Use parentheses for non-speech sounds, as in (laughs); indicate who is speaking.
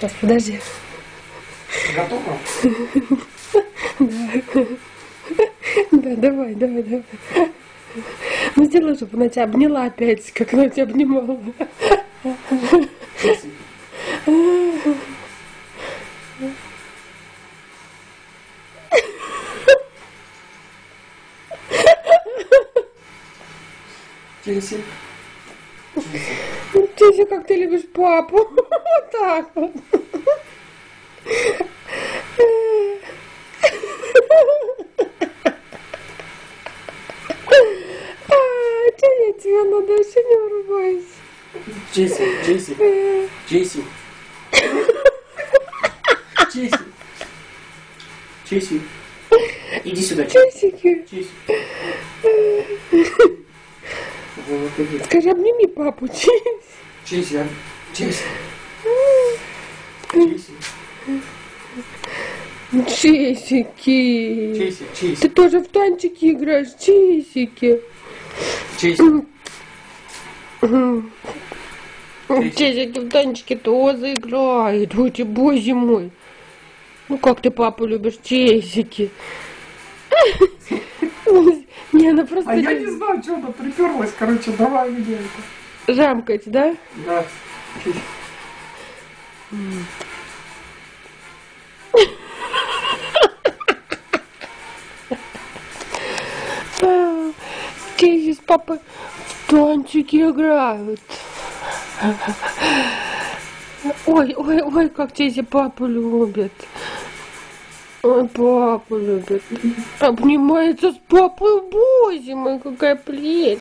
Speaker 1: Сейчас, подожди.
Speaker 2: Готово? (laughs)
Speaker 1: Да, давай, давай, давай. Ну сделай, чтобы она тебя обняла опять, как она тебя обнимала.
Speaker 2: Чесик. Чесик.
Speaker 1: Чеся, как ты любишь папу. (laughs) Вот так вот. А, Чеся, тебе надо еще не врубайся.
Speaker 2: Чесик. Чесик. Чесик. Чесик. Чесик. Иди сюда. Чесик. Вот иди.
Speaker 1: Скажи, обними папу, Чеся.
Speaker 2: Чесик. а? Чесик. Чесик.
Speaker 1: Чесики.
Speaker 2: Чесик.
Speaker 1: Ты тоже в танчики играешь, чесики.
Speaker 2: Чесик.
Speaker 1: Чесики в танчики тоже играют. Ой, ты, боже мой. Ну как ты папу любишь, чесики. (laughs) Не, она просто
Speaker 2: А я не знаю, что она приперлась, короче, давай где это.
Speaker 1: Жамкать, да?
Speaker 2: Да.
Speaker 1: А, Чеси с папой в танчики играют. Ой, ой, ой, как Чеси папу любит. Ой, папу любит. Обнимается с папой, боже мой, какая плеть.